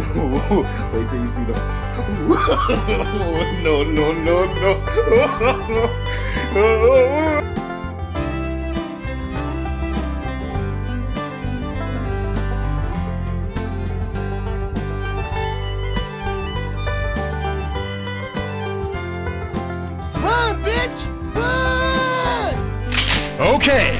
Wait till you see them. no, no, no, no. Run, bitch! Run! Okay.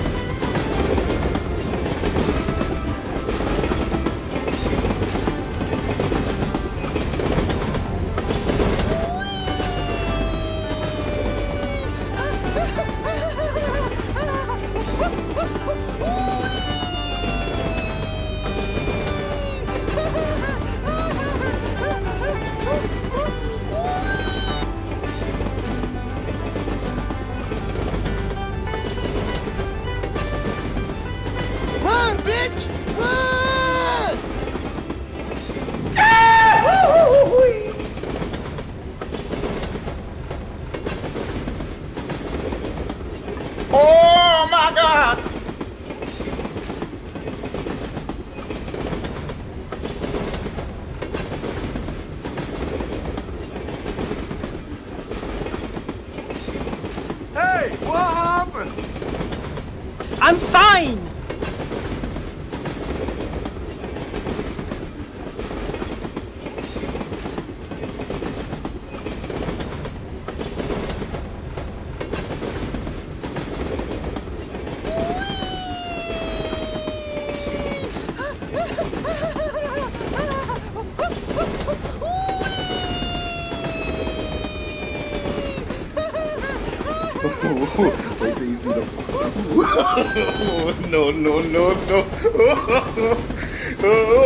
Hey, what happened? I'm fine! Wait till you see them. no, no, no, no.